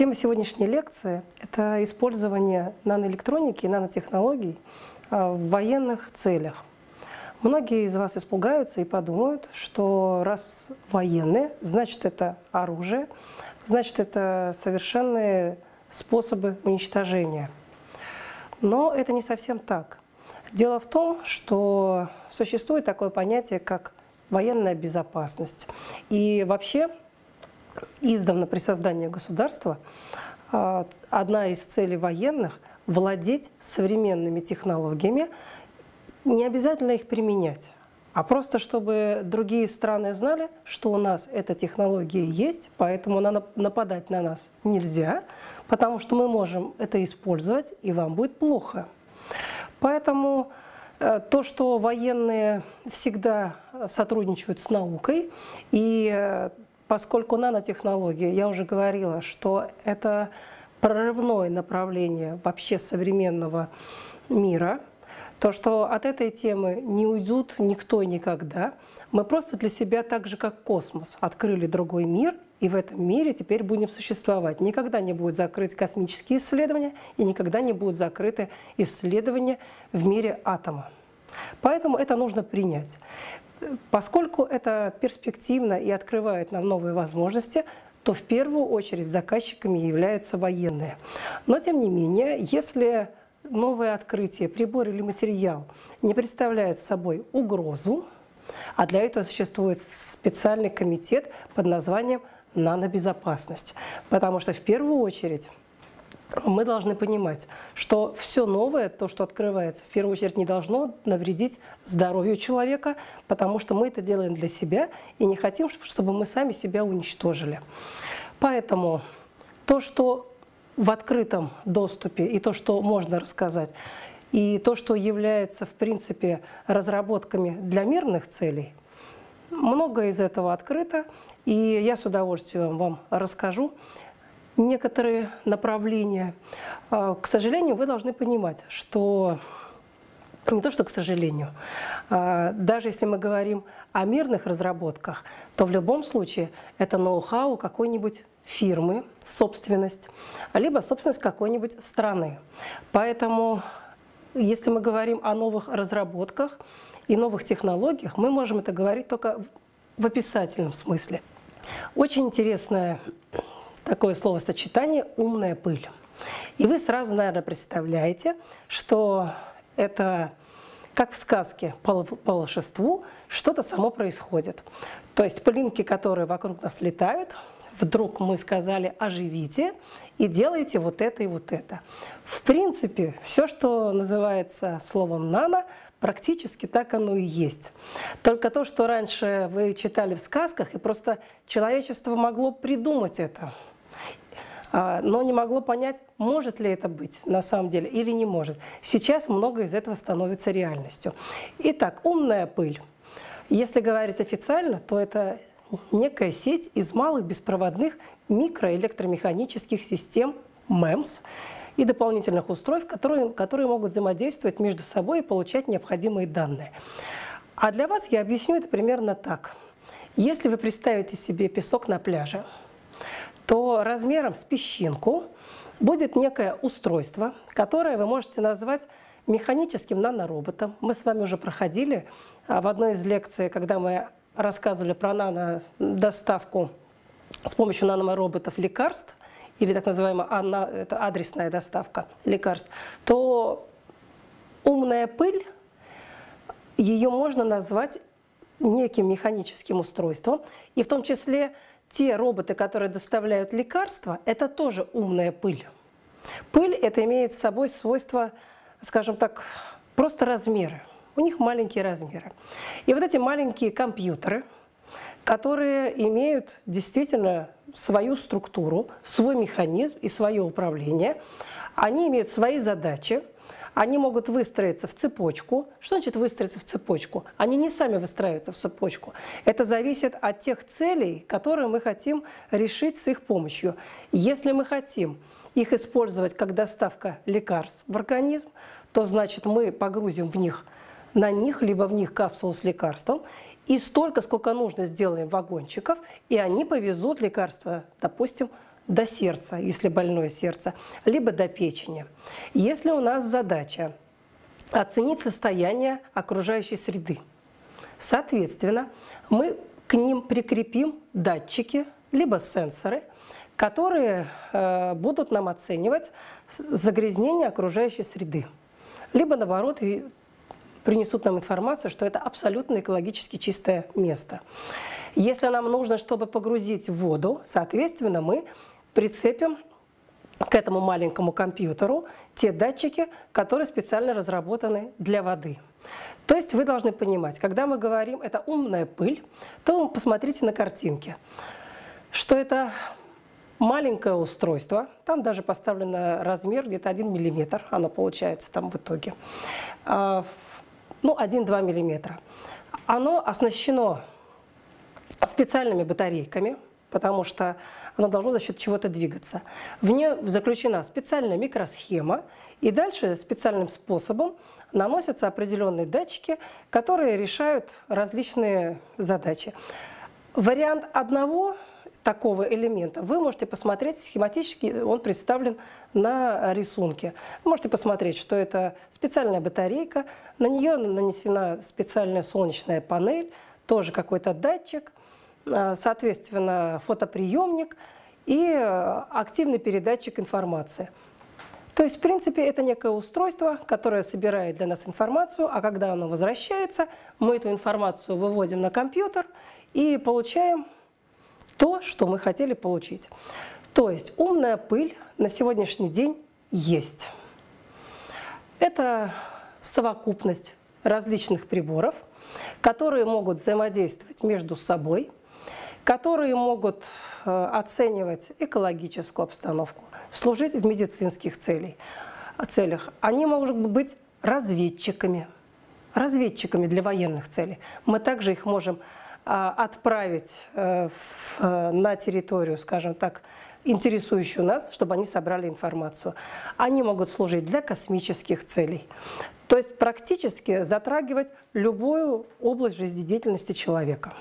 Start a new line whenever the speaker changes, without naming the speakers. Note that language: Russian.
Тема сегодняшней лекции – это использование наноэлектроники и нанотехнологий а, в военных целях. Многие из вас испугаются и подумают, что раз военные, значит это оружие, значит это совершенные способы уничтожения. Но это не совсем так. Дело в том, что существует такое понятие, как военная безопасность. И вообще издавна при создании государства а, одна из целей военных – владеть современными технологиями, не обязательно их применять, а просто чтобы другие страны знали, что у нас эта технология есть, поэтому нападать на нас нельзя, потому что мы можем это использовать, и вам будет плохо. Поэтому э, то, что военные всегда сотрудничают с наукой, и э, поскольку нанотехнологии, я уже говорила, что это прорывное направление вообще современного мира, то, что от этой темы не уйдут никто никогда. Мы просто для себя так же, как космос, открыли другой мир, и в этом мире теперь будем существовать. Никогда не будут закрыты космические исследования, и никогда не будут закрыты исследования в мире атома. Поэтому это нужно принять. Поскольку это перспективно и открывает нам новые возможности, то в первую очередь заказчиками являются военные. Но тем не менее, если новое открытие, прибор или материал не представляет собой угрозу, а для этого существует специальный комитет под названием «Нанобезопасность». Потому что в первую очередь мы должны понимать, что все новое, то, что открывается, в первую очередь не должно навредить здоровью человека, потому что мы это делаем для себя и не хотим, чтобы мы сами себя уничтожили. Поэтому то, что в открытом доступе, и то, что можно рассказать, и то, что является, в принципе, разработками для мирных целей, многое из этого открыто, и я с удовольствием вам расскажу некоторые направления. А, к сожалению, вы должны понимать, что не то, что к сожалению, а, даже если мы говорим о мирных разработках, то в любом случае это ноу-хау какой-нибудь фирмы, собственность, либо собственность какой-нибудь страны. Поэтому, если мы говорим о новых разработках и новых технологиях, мы можем это говорить только в описательном смысле. Очень интересная такое словосочетание «умная пыль». И вы сразу, наверное, представляете, что это как в сказке по, волшебству, что-то само происходит. То есть пылинки, которые вокруг нас летают, вдруг мы сказали «оживите» и делайте вот это и вот это. В принципе, все, что называется словом «нано», практически так оно и есть. Только то, что раньше вы читали в сказках, и просто человечество могло придумать это – но не могло понять, может ли это быть на самом деле или не может. Сейчас многое из этого становится реальностью. Итак, умная пыль. Если говорить официально, то это некая сеть из малых беспроводных микроэлектромеханических систем МЭМС и дополнительных устройств, которые, которые могут взаимодействовать между собой и получать необходимые данные. А для вас я объясню это примерно так. Если вы представите себе песок на пляже, то размером с песчинку будет некое устройство, которое вы можете назвать механическим нанороботом. Мы с вами уже проходили а, в одной из лекций, когда мы рассказывали про нанодоставку с помощью нанороботов лекарств, или так называемая это адресная доставка лекарств, то умная пыль, ее можно назвать неким механическим устройством, и в том числе те роботы, которые доставляют лекарства, это тоже умная пыль. Пыль это имеет с собой свойство, скажем так, просто размеры. У них маленькие размеры. И вот эти маленькие компьютеры, которые имеют действительно свою структуру, свой механизм и свое управление, они имеют свои задачи – они могут выстроиться в цепочку. Что значит выстроиться в цепочку? Они не сами выстраиваются в цепочку. Это зависит от тех целей, которые мы хотим решить с их помощью. Если мы хотим их использовать как доставка лекарств в организм, то значит мы погрузим в них на них, либо в них капсулу с лекарством, и столько, сколько нужно, сделаем вагончиков, и они повезут лекарства, допустим, до сердца, если больное сердце, либо до печени. Если у нас задача оценить состояние окружающей среды, соответственно, мы к ним прикрепим датчики, либо сенсоры, которые э, будут нам оценивать загрязнение окружающей среды. Либо, наоборот, и принесут нам информацию, что это абсолютно экологически чистое место. Если нам нужно, чтобы погрузить воду, соответственно, мы прицепим к этому маленькому компьютеру те датчики, которые специально разработаны для воды. То есть вы должны понимать, когда мы говорим «это умная пыль», то посмотрите на картинки, что это маленькое устройство, там даже поставлен размер где-то 1 миллиметр, оно получается там в итоге, а, ну 1-2 миллиметра. Оно оснащено специальными батарейками, потому что оно должно за счет чего-то двигаться. В нее заключена специальная микросхема, и дальше специальным способом наносятся определенные датчики, которые решают различные задачи. Вариант одного такого элемента вы можете посмотреть схематически, он представлен на рисунке. Вы можете посмотреть, что это специальная батарейка, на нее нанесена специальная солнечная панель, тоже какой-то датчик, соответственно, фотоприемник и а, активный передатчик информации. То есть, в принципе, это некое устройство, которое собирает для нас информацию, а когда оно возвращается, мы эту информацию выводим на компьютер и получаем то, что мы хотели получить. То есть умная пыль на сегодняшний день есть. Это совокупность различных приборов, которые могут взаимодействовать между собой, которые могут э, оценивать экологическую обстановку, служить в медицинских целей, целях. Они могут быть разведчиками, разведчиками для военных целей. Мы также их можем отправить э, э, на территорию, скажем так, интересующую нас, чтобы они собрали информацию. Они могут служить для космических целей. То есть практически затрагивать любую область жизнедеятельности человека.